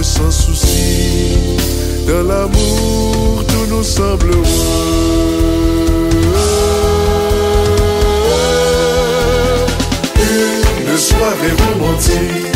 vivre sans souci. Dans l'amour, tout nous semble heureux. Une soirée romantique